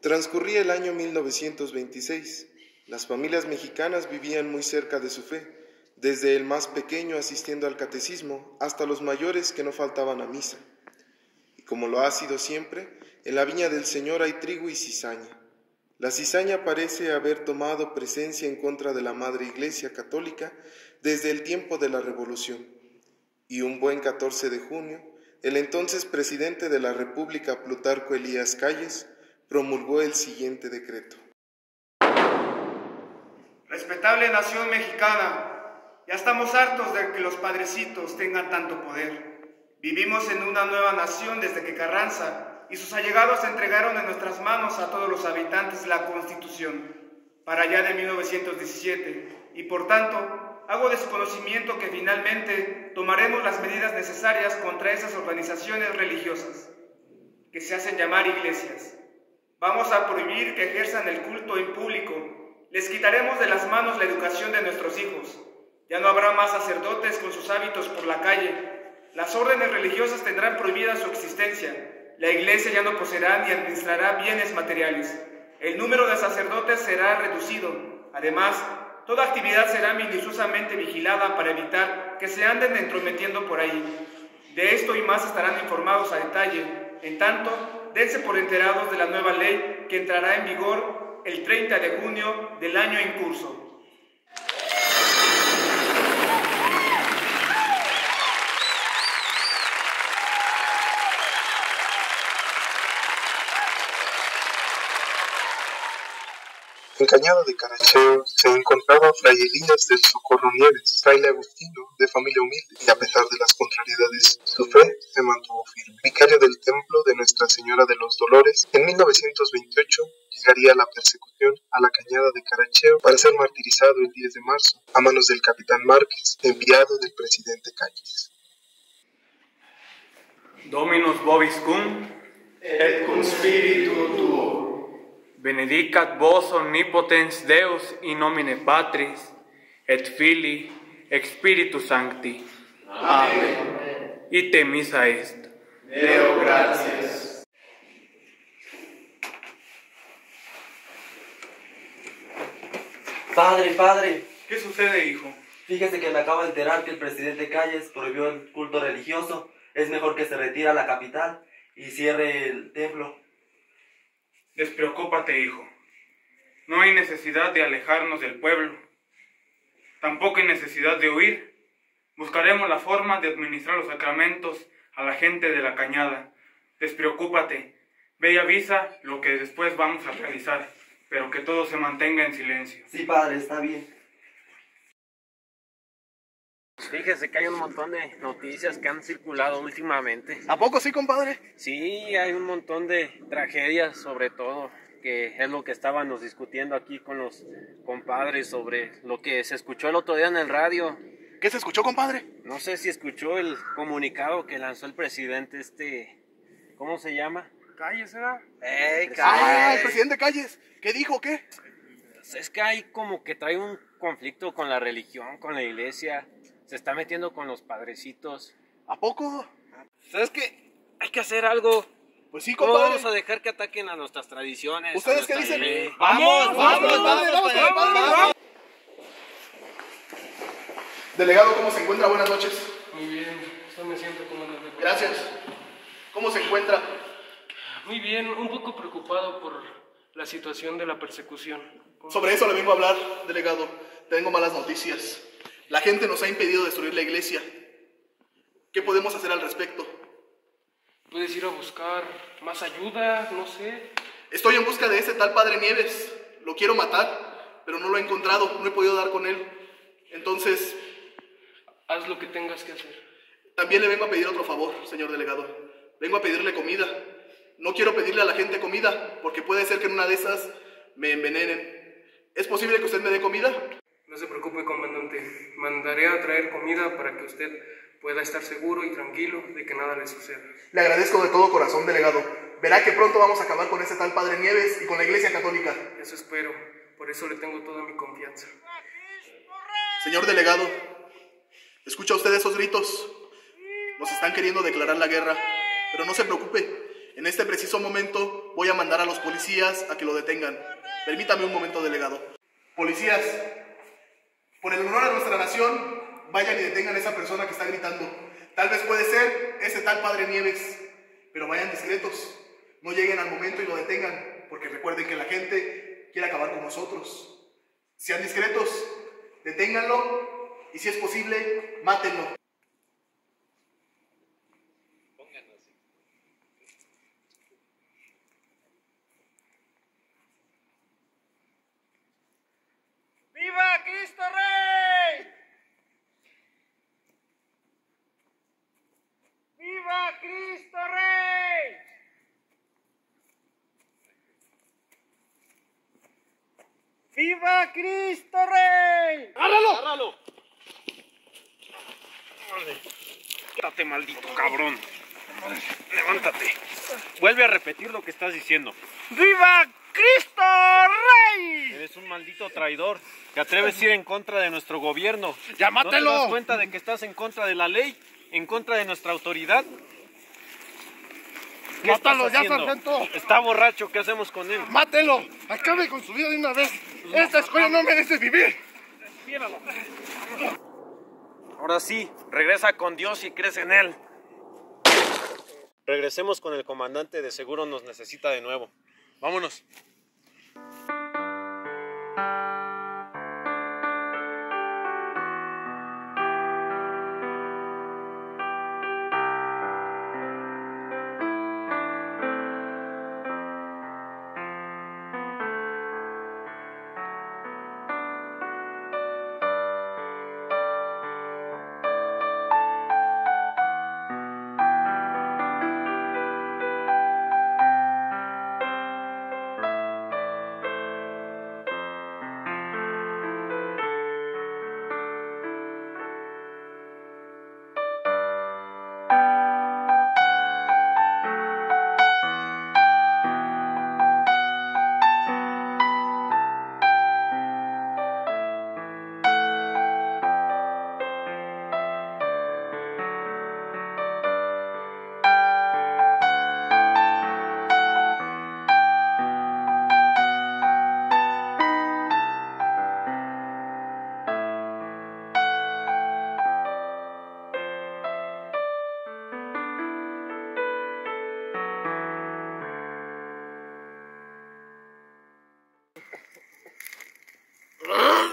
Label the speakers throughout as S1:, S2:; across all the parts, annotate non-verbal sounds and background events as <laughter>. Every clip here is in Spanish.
S1: Transcurría el año 1926. Las familias mexicanas vivían muy cerca de su fe, desde el más pequeño asistiendo al catecismo hasta los mayores que no faltaban a misa. Y como lo ha sido siempre, en la viña del Señor hay trigo y cizaña. La cizaña parece haber tomado presencia en contra de la Madre Iglesia Católica desde el tiempo de la Revolución. Y un buen 14 de junio, el entonces presidente de la República, Plutarco Elías Calles, promulgó el siguiente decreto.
S2: Respetable nación mexicana, ya estamos hartos de que los padrecitos tengan tanto poder. Vivimos en una nueva nación desde que Carranza y sus allegados entregaron en nuestras manos a todos los habitantes la Constitución para allá de 1917 y por tanto hago de su conocimiento que finalmente tomaremos las medidas necesarias contra esas organizaciones religiosas que se hacen llamar iglesias Vamos a prohibir que ejerzan el culto en público. Les quitaremos de las manos la educación de nuestros hijos. Ya no habrá más sacerdotes con sus hábitos por la calle. Las órdenes religiosas tendrán prohibida su existencia. La iglesia ya no poseerá ni administrará bienes materiales. El número de sacerdotes será reducido. Además, toda actividad será minuciosamente vigilada para evitar que se anden entrometiendo por ahí. De esto y más estarán informados a detalle. En tanto, dense por enterados de la nueva ley que entrará en vigor el 30 de junio del año en curso.
S1: En Cañada de Caracheo se encontraba Fray Elías del Socorro Nieves, fraile agustino de familia humilde, y a pesar de las contrariedades, su fe se mantuvo firme. Vicario del templo de Nuestra Señora de los Dolores, en 1928 llegaría la persecución a la Cañada de Caracheo para ser martirizado el 10 de marzo a manos del capitán Márquez, enviado del presidente Calles.
S3: Dominus vobiscum
S4: et cum spiritu tuo
S3: Benedicat vos omnipotens Deus in nomine Patris et Filii et Spiritus Sancti.
S4: Amén.
S3: Ite misa est.
S4: Deo gracias.
S5: Padre, padre,
S3: ¿Qué sucede, hijo?
S5: fíjese que me acabo de enterar que el presidente Calles prohibió el culto religioso. Es mejor que se retire a la capital y cierre el templo.
S3: Despreocúpate, hijo. No hay necesidad de alejarnos del pueblo. Tampoco hay necesidad de huir. Buscaremos la forma de administrar los sacramentos a la gente de la cañada. Despreocúpate. Ve y avisa lo que después vamos a realizar, pero que todo se mantenga en silencio.
S5: Sí, padre, está bien.
S6: Fíjese que hay un montón de noticias que han circulado últimamente.
S7: ¿A poco sí, compadre?
S6: Sí, hay un montón de tragedias sobre todo, que es lo que estábamos discutiendo aquí con los compadres sobre lo que se escuchó el otro día en el radio.
S7: ¿Qué se escuchó, compadre?
S6: No sé si escuchó el comunicado que lanzó el presidente este, ¿cómo se llama?
S3: Calles, ¿verdad?
S6: ¡Ey,
S7: Ah, el presidente Calles. ¿Qué dijo? ¿Qué?
S6: Pues Es que hay como que trae un conflicto con la religión, con la iglesia. Se está metiendo con los padrecitos.
S7: ¿A poco?
S6: ¿Sabes qué? Hay que hacer algo.
S7: Pues sí,
S6: ¿Cómo
S7: compadre.
S6: vamos a dejar que ataquen a nuestras tradiciones?
S7: ¿Ustedes qué dicen?
S6: ley?
S7: ¡Vamos, vamos, compadre, vamos, compadre! Delegado, ¿cómo se encuentra? Buenas noches.
S8: Muy bien, yo me siento como en el
S7: Gracias. ¿Cómo se encuentra?
S8: Muy bien, un poco preocupado por la situación de la persecución.
S7: Sobre eso le vengo a hablar, delegado. Tengo malas noticias. La gente nos ha impedido destruir la iglesia. ¿Qué podemos hacer al respecto?
S8: Puedes ir a buscar más ayuda, no sé.
S7: Estoy en busca de ese tal Padre Nieves. Lo quiero matar, pero no lo he encontrado. No he podido dar con él. Entonces,
S8: Haz lo que tengas que hacer.
S7: también le vengo a pedir otro favor, señor delegado. Vengo a pedirle comida. No quiero pedirle a la gente comida, porque puede ser que en una de esas me envenenen. ¿Es posible que usted me dé comida?
S8: No se preocupe, comandante. Mandaré a traer comida para que usted pueda estar seguro y tranquilo de que nada le suceda.
S7: Le agradezco de todo corazón, delegado. Verá que pronto vamos a acabar con ese tal Padre Nieves y con la Iglesia Católica.
S8: Eso espero. Por eso le tengo toda mi confianza.
S7: Señor delegado, ¿escucha usted esos gritos? Nos están queriendo declarar la guerra, pero no se preocupe. En este preciso momento voy a mandar a los policías a que lo detengan. Permítame un momento, delegado. Policías, por el honor a nuestra nación, vayan y detengan a esa persona que está gritando. Tal vez puede ser ese tal Padre Nieves, pero vayan discretos. No lleguen al momento y lo detengan, porque recuerden que la gente quiere acabar con nosotros. Sean discretos, deténganlo y si es posible, mátenlo.
S2: ¡Viva Cristo Rey! ¡Viva Cristo Rey! ¡Viva Cristo Rey!
S6: ¡Agárralo! ¡Agárralo! Quítate, maldito cabrón. Levántate. Vuelve a repetir lo que estás diciendo.
S2: ¡Viva Cristo Rey!
S6: Eres un maldito traidor. Te atreves a ir en contra de nuestro gobierno.
S2: ¡Ya
S6: ¿No te
S2: mátelo!
S6: das cuenta de que estás en contra de la ley? ¿En contra de nuestra autoridad? ¿Qué
S2: ¡Mátalo ya, sargento!
S6: Está borracho, ¿qué hacemos con él?
S2: ¡Mátelo! ¡Acabe con su vida de una vez! ¡Esta escuela no merece vivir!
S6: Ahora sí, regresa con Dios y crees en Él. Regresemos con el comandante, de seguro nos necesita de nuevo. Vámonos.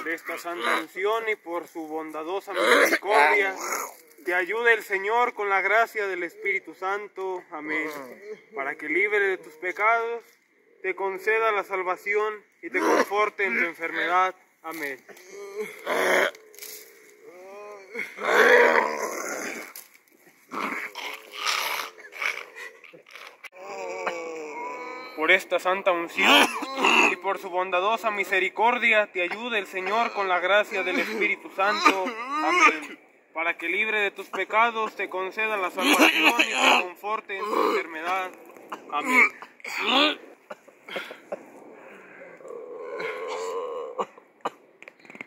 S3: Por esta santa unción y por su bondadosa misericordia, te ayude el Señor con la gracia del Espíritu Santo. Amén. Para que libre de tus pecados, te conceda la salvación y te conforte en tu enfermedad. Amén. Por esta santa unción y por su bondadosa misericordia, te ayude el Señor con la gracia del Espíritu Santo. Amén. Para que libre de tus pecados, te conceda la salvación y te conforte en tu enfermedad. Amén.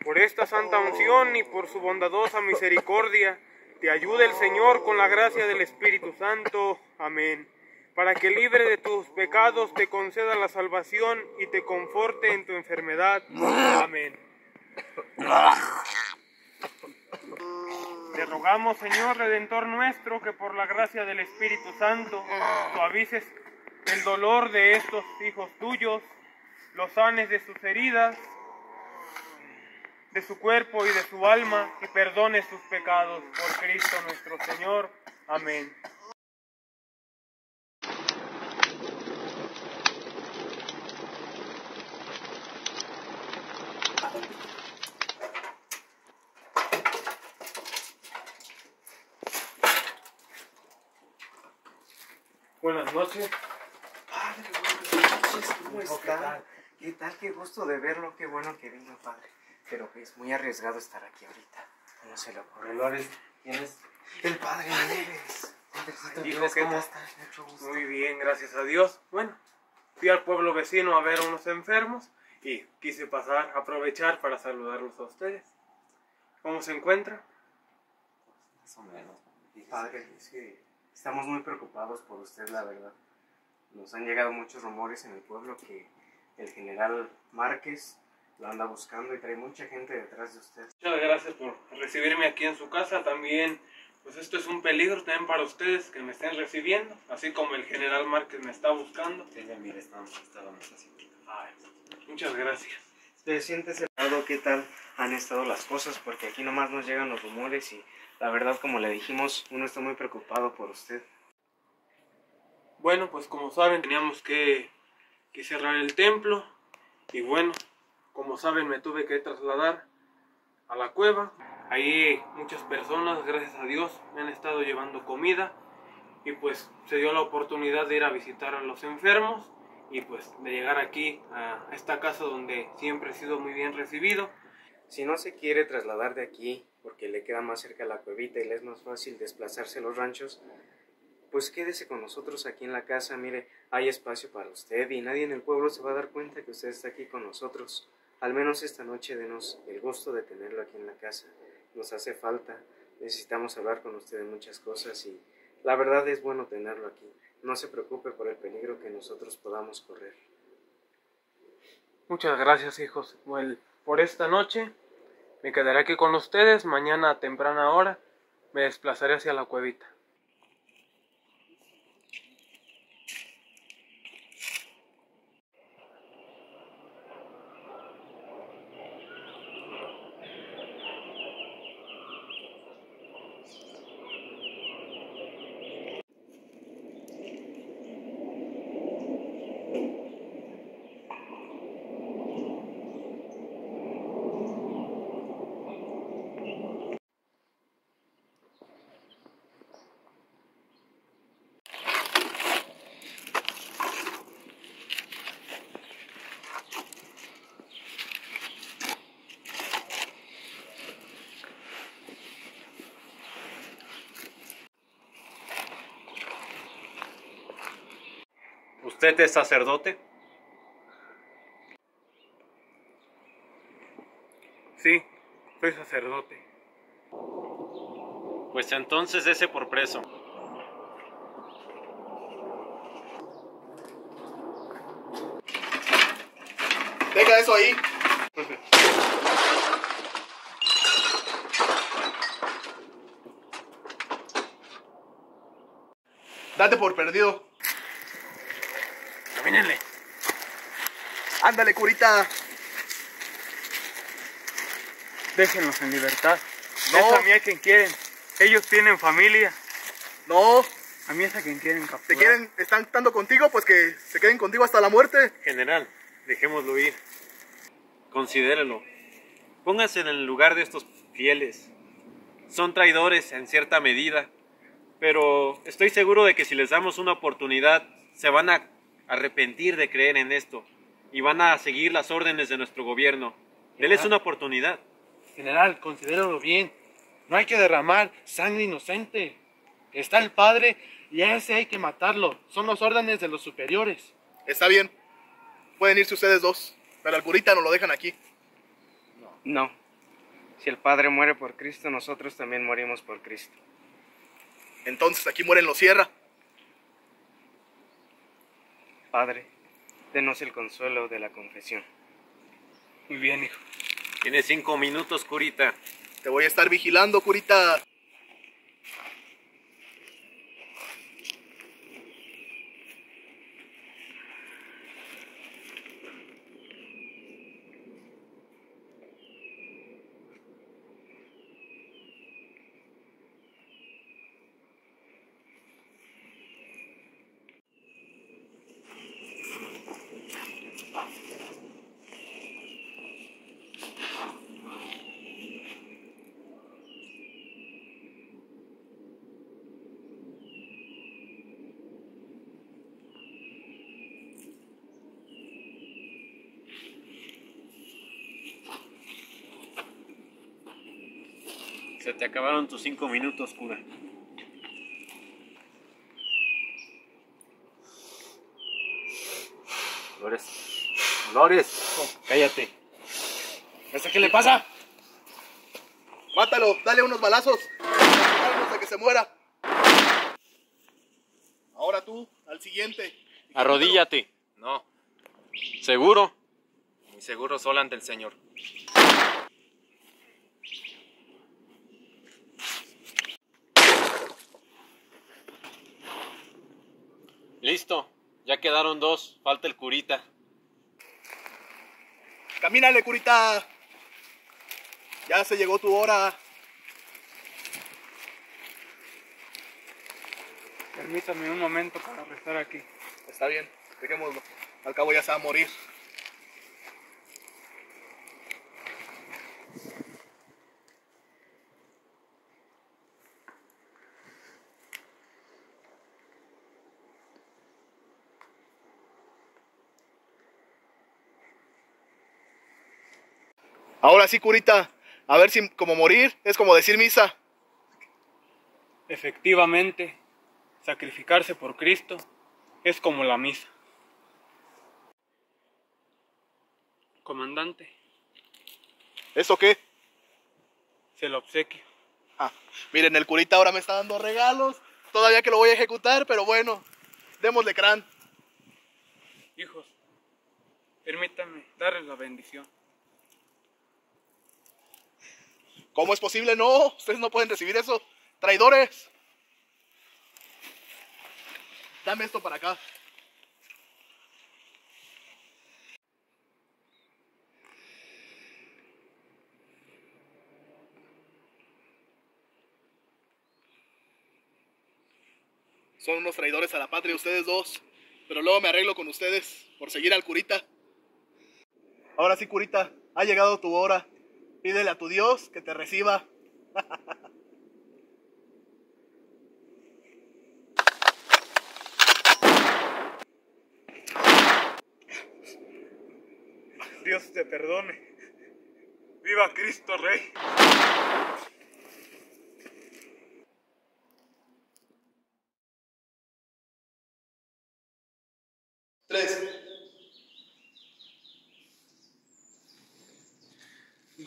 S3: Por esta santa unción y por su bondadosa misericordia, te ayude el Señor con la gracia del Espíritu Santo. Amén. Para que libre de tus pecados te conceda la salvación y te conforte en tu enfermedad. Amén. Te rogamos, Señor Redentor nuestro, que por la gracia del Espíritu Santo suavices el dolor de estos hijos tuyos, los sanes de sus heridas, de su cuerpo y de su alma, y perdones sus pecados por Cristo nuestro Señor. Amén. Buenas noches.
S9: ¿Cómo está? ¿Qué tal? Qué gusto de verlo, qué bueno que vino, padre. Pero es muy arriesgado estar aquí ahorita. No se le ocurre.
S5: Flores, ¿quién es?
S9: El padre Nieves,
S3: ¿qué
S9: ¿cómo
S3: tal?
S9: estás? Mucho gusto.
S3: Muy bien, gracias a Dios. Bueno, fui al pueblo vecino a ver a unos enfermos y quise pasar, aprovechar para saludarlos a ustedes. ¿Cómo se encuentra?
S9: Más o menos. Padre, es que estamos muy preocupados por usted, la verdad. Nos han llegado muchos rumores en el pueblo que el general Márquez lo anda buscando y trae mucha gente detrás de usted.
S3: Muchas gracias por recibirme aquí en su casa. También, pues esto es un peligro también para ustedes que me estén recibiendo, así como el general Márquez me está buscando.
S6: Sí, ya mire, estábamos, estábamos así.
S3: Ay, muchas gracias.
S9: ¿Te sientes helado? ¿Qué tal han estado las cosas? Porque aquí nomás nos llegan los rumores y la verdad, como le dijimos, uno está muy preocupado por usted.
S3: Bueno, pues como saben, teníamos que, que cerrar el templo. Y bueno, como saben, me tuve que trasladar a la cueva. Ahí muchas personas, gracias a Dios, me han estado llevando comida. Y pues se dio la oportunidad de ir a visitar a los enfermos. Y pues de llegar aquí a esta casa donde siempre he sido muy bien recibido.
S9: Si no se quiere trasladar de aquí porque le queda más cerca la cuevita y le es más fácil desplazarse a los ranchos, pues quédese con nosotros aquí en la casa. Mire, hay espacio para usted y nadie en el pueblo se va a dar cuenta que usted está aquí con nosotros. Al menos esta noche denos el gusto de tenerlo aquí en la casa. Nos hace falta, necesitamos hablar con usted de muchas cosas y la verdad es bueno tenerlo aquí. No se preocupe por el peligro que nosotros podamos correr.
S3: Muchas gracias, hijos. Well, por esta noche me quedaré aquí con ustedes. Mañana a temprana hora me desplazaré hacia la cuevita.
S6: ¿Usted es sacerdote?
S3: Sí, soy sacerdote.
S6: Pues entonces ese por preso.
S7: Deja eso ahí. Date por perdido.
S3: Camínenle.
S7: Ándale, curita.
S3: Déjenlos en libertad.
S7: No.
S3: Es a mí a quien quieren. Ellos tienen familia.
S7: No,
S3: A mí es a quien quieren capturar.
S7: te quieren, están estando contigo, pues que se queden contigo hasta la muerte.
S6: General, dejémoslo ir. Considérelo. Póngase en el lugar de estos fieles. Son traidores en cierta medida, pero estoy seguro de que si les damos una oportunidad, se van a arrepentir de creer en esto y van a seguir las órdenes de nuestro gobierno. Denles una oportunidad.
S10: General, considéralo bien. No hay que derramar sangre inocente. Está el padre y a ese hay que matarlo. Son las órdenes de los superiores.
S7: Está bien. Pueden irse ustedes dos, pero al curita no lo dejan aquí.
S9: No. Si el Padre muere por Cristo, nosotros también morimos por Cristo.
S7: Entonces aquí mueren los sierra.
S9: Padre, denos el consuelo de la confesión.
S3: Muy bien, hijo.
S6: Tiene cinco minutos, curita.
S7: Te voy a estar vigilando, curita.
S6: Se te acabaron tus cinco minutos, cura. Dolores. Dolores. Cállate.
S10: ¿Este qué le pasa?
S7: Mátalo, dale unos balazos. Hasta que se muera. Ahora tú, al siguiente.
S6: Arrodíllate.
S11: No,
S6: ¿Seguro?
S11: muy seguro solo ante el Señor.
S6: Listo. Ya quedaron dos. Falta el curita.
S7: Camínale, curita. Ya se llegó tu hora.
S3: Permítame un momento para rezar aquí.
S7: Está bien, dejémoslo. Al cabo ya se va a morir. Ahora sí, curita. A ver si como morir es como decir misa.
S3: Efectivamente, sacrificarse por Cristo es como la misa. Comandante,
S7: ¿Eso qué?
S3: se lo obsequio.
S7: Ah, miren, el curita ahora me está dando regalos. Todavía que lo voy a ejecutar, pero bueno, démosle crán.
S3: Hijos, permítanme darles la bendición.
S7: ¿Cómo es posible? No, ustedes no pueden recibir eso. Traidores. Dame esto para acá. Son unos traidores a la patria ustedes dos. Pero luego me arreglo con ustedes por seguir al curita. Ahora sí, curita, ha llegado tu hora. Pídele a tu Dios que te reciba.
S3: Dios te perdone. ¡Viva Cristo Rey!
S7: Tres.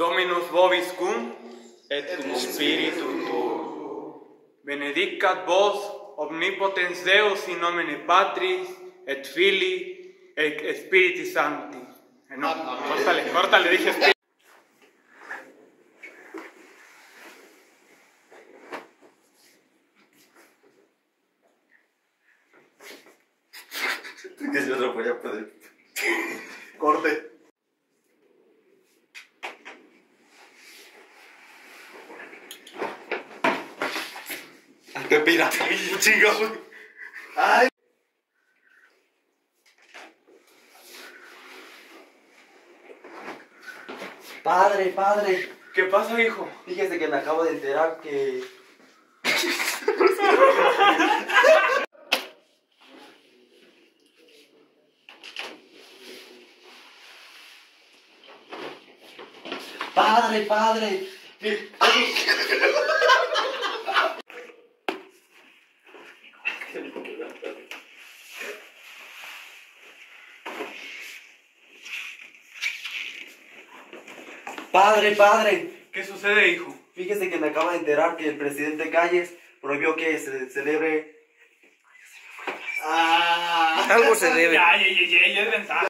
S3: Dominus vobiscum,
S4: Et cum spiritu tuo.
S3: benedicat vos omnipotens Deus in nomine Patris et Filii et Spiritus Sancti. Eh, no, córtale, córtale, dije Espíritu.
S5: Que yo no voy a poder.
S7: Corte.
S5: Pepira. Chinga, güey.
S7: Ay.
S5: Padre, padre.
S3: ¿Qué pasa, hijo?
S5: Fíjese que me acabo de enterar que. Padre, padre. Padre, padre.
S3: ¿Qué sucede, hijo?
S5: Fíjese que me acabo de enterar que el presidente Calles prohibió que se celebre.
S7: Ah.
S5: Algo se debe.
S3: Ya, ya, ya, ya, ya es ventaja.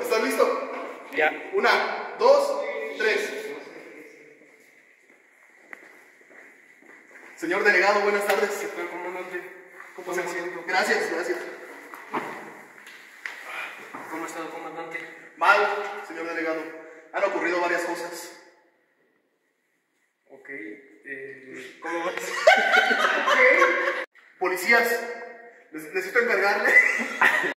S7: ¿Estás listo?
S5: Ya.
S7: Una, dos, tres. Señor delegado, buenas tardes.
S8: comandante?
S7: ¿Cómo se siente? Gracias, gracias.
S8: ¿Cómo está, comandante?
S7: Mal, señor delegado. Han ocurrido varias cosas.
S8: Ok. Eh, ¿Cómo vas? <laughs>
S7: Policías, ¿neces- necesito encargarle. <laughs>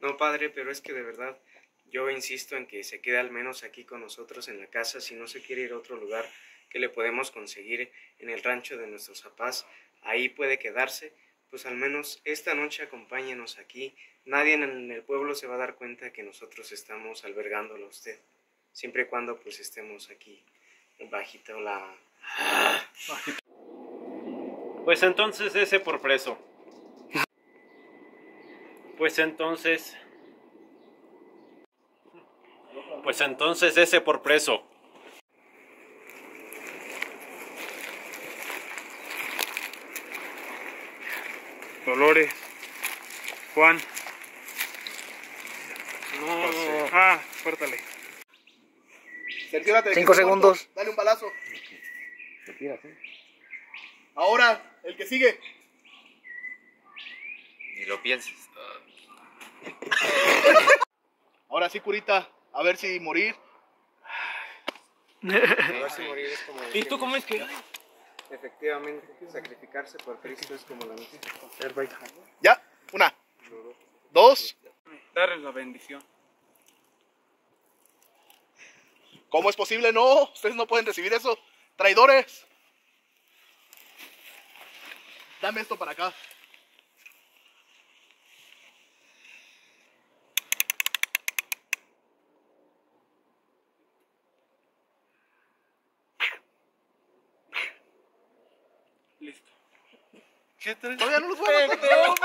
S9: No, padre, pero es que de verdad yo insisto en que se quede al menos aquí con nosotros en la casa. Si no se quiere ir a otro lugar que le podemos conseguir en el rancho de nuestros papás, ahí puede quedarse. Pues al menos esta noche acompáñenos aquí. Nadie en el pueblo se va a dar cuenta que nosotros estamos albergándolo a usted. Siempre y cuando pues estemos aquí bajito la...
S6: Pues entonces ese por preso. Pues entonces... Pues entonces ese por preso.
S3: Dolores. Juan.
S11: No.
S3: Ah.
S7: Cerciórate que
S12: Cinco
S7: muerto.
S12: segundos.
S7: Dale un balazo. Ahora, el que sigue.
S11: Ni lo pienses. <laughs>
S7: Ahora sí, curita. A ver si morir.
S9: A ver si morir es como
S3: ¿Y tú cómo es que.?
S9: Efectivamente, sacrificarse por Cristo es como la misa.
S7: Ya. Una. Dos.
S3: Darles la bendición.
S7: ¿Cómo es posible? No. Ustedes no pueden recibir eso. Traidores. Dame esto para acá.
S10: ¿Qué?
S7: Todavía no los voy a matar.